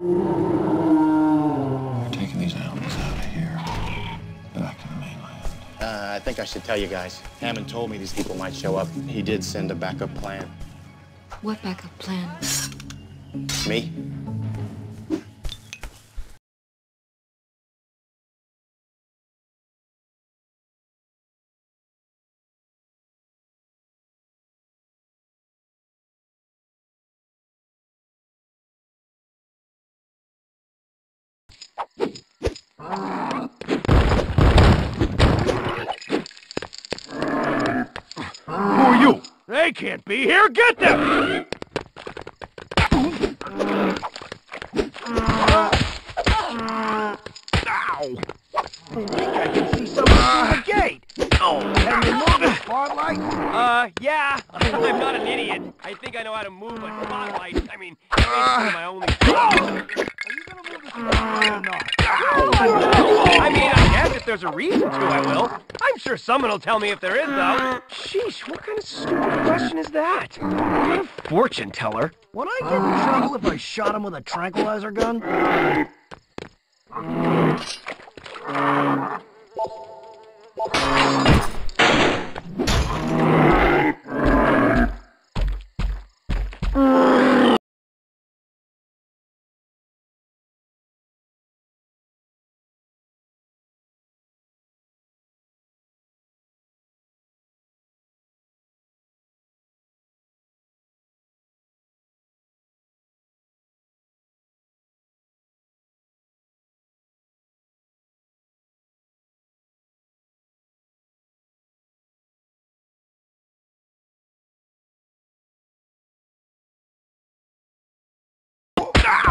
We're taking these animals out of here. Back to the mainland. Uh, I think I should tell you guys. Hammond told me these people might show up. He did send a backup plan. What backup plan? Me? They can't be here. Get them! Ow! I think I can see something through the gate. Oh, can you move the spotlight? Uh, yeah. I'm not an idiot. I think I know how to move a spotlight. I mean, it's one my only Are you gonna move the spotlight or not? I mean, I guess if there's a reason to, I will. I'm sure someone will tell me if there is, though. Sheesh, what kind of stupid question is that? Not a fortune teller. Would I get in trouble if I shot him with a tranquilizer gun?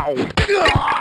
Ow!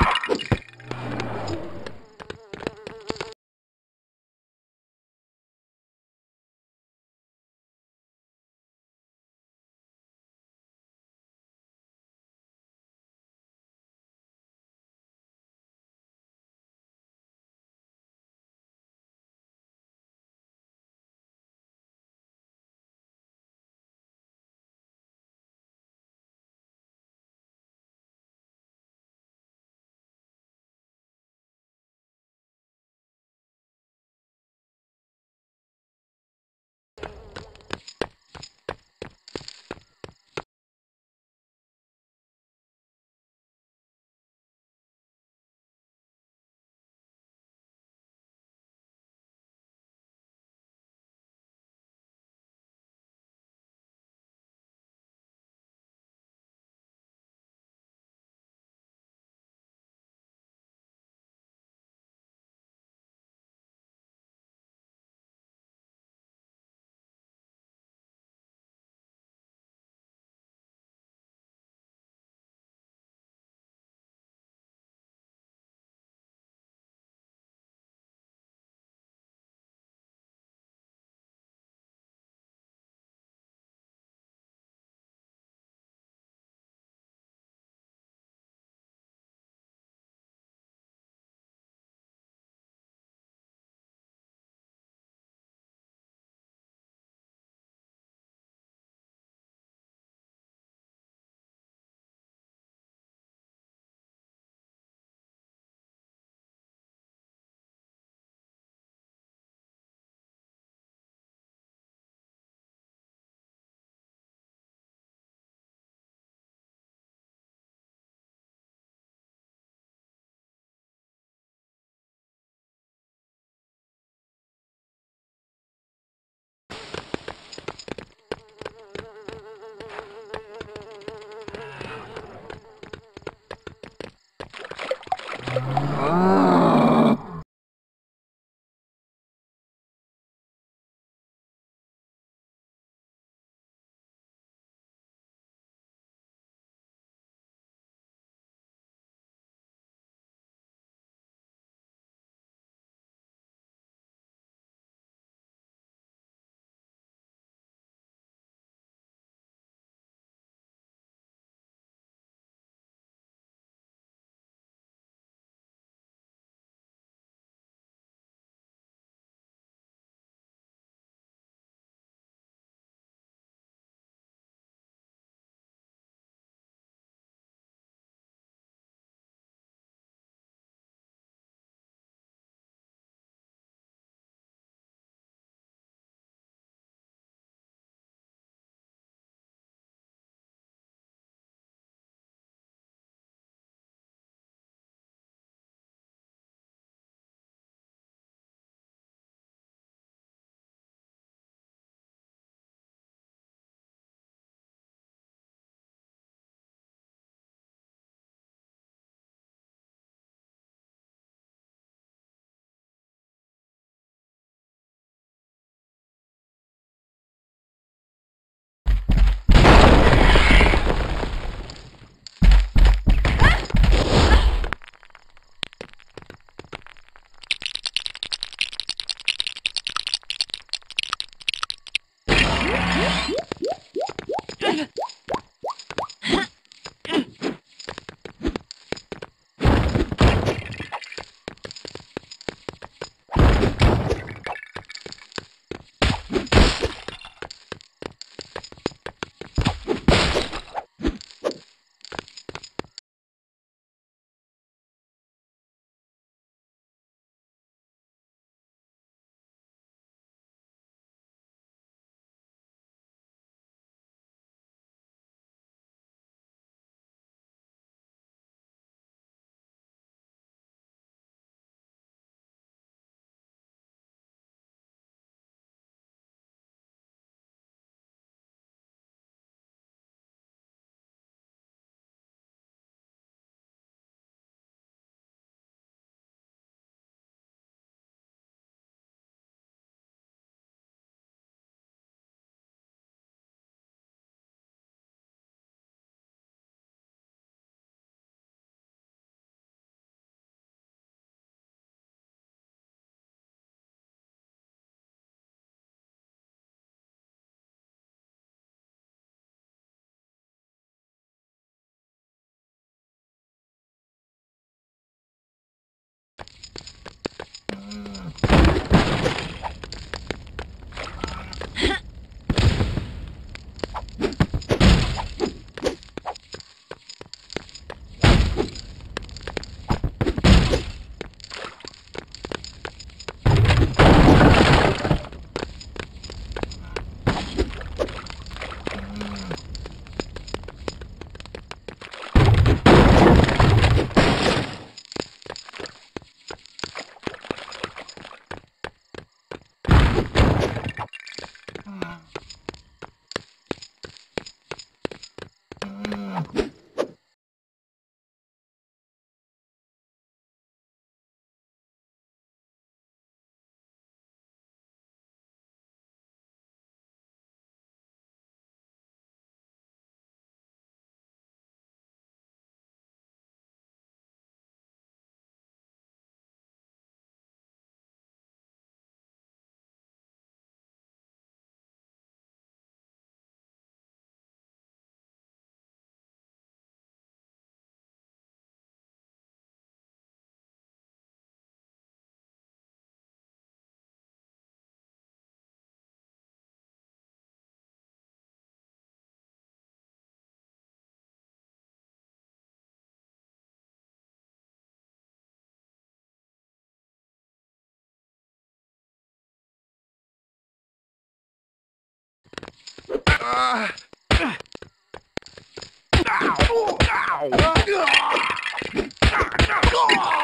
Ow! Ow!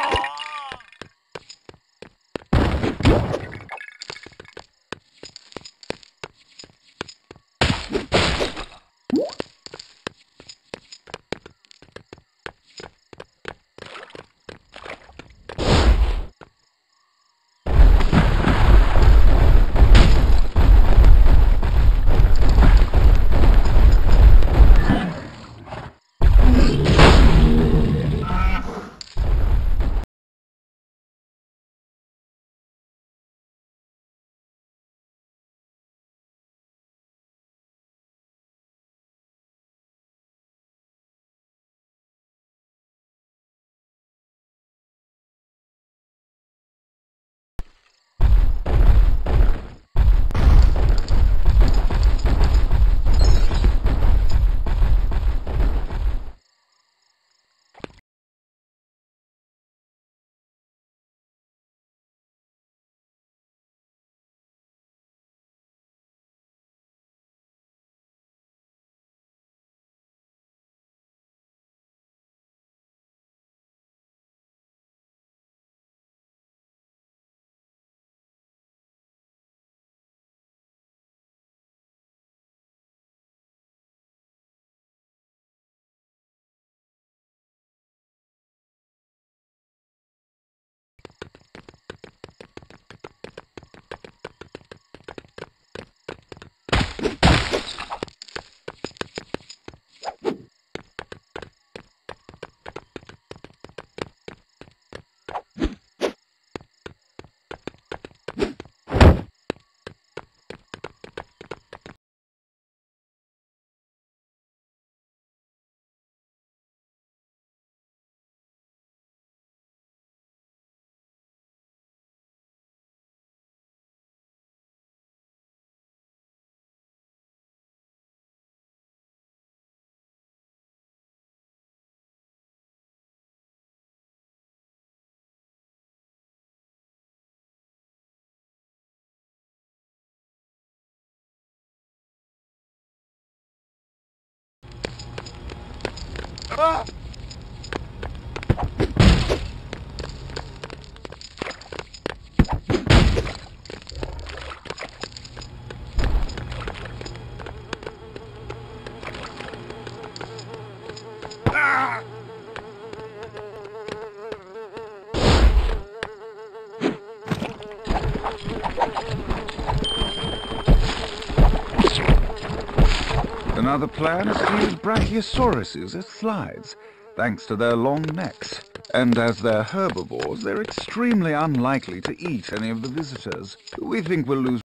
Ah! Another plan is to use brachiosauruses as slides, thanks to their long necks. And as they're herbivores, they're extremely unlikely to eat any of the visitors. We think we'll lose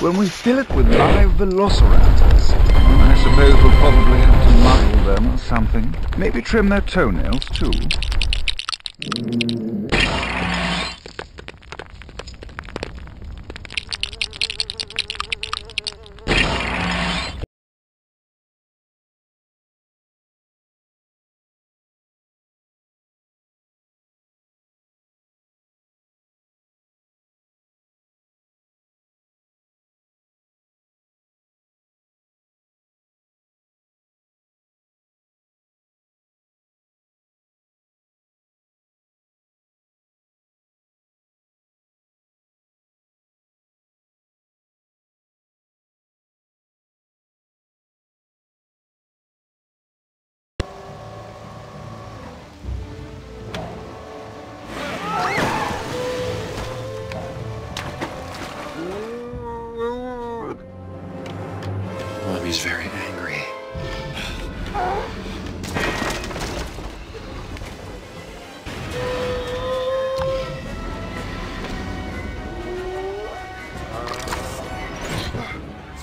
when we fill it with live velociraptors. I suppose we'll probably have to muzzle them or something. Maybe trim their toenails too.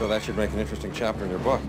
That should make an interesting chapter in your book.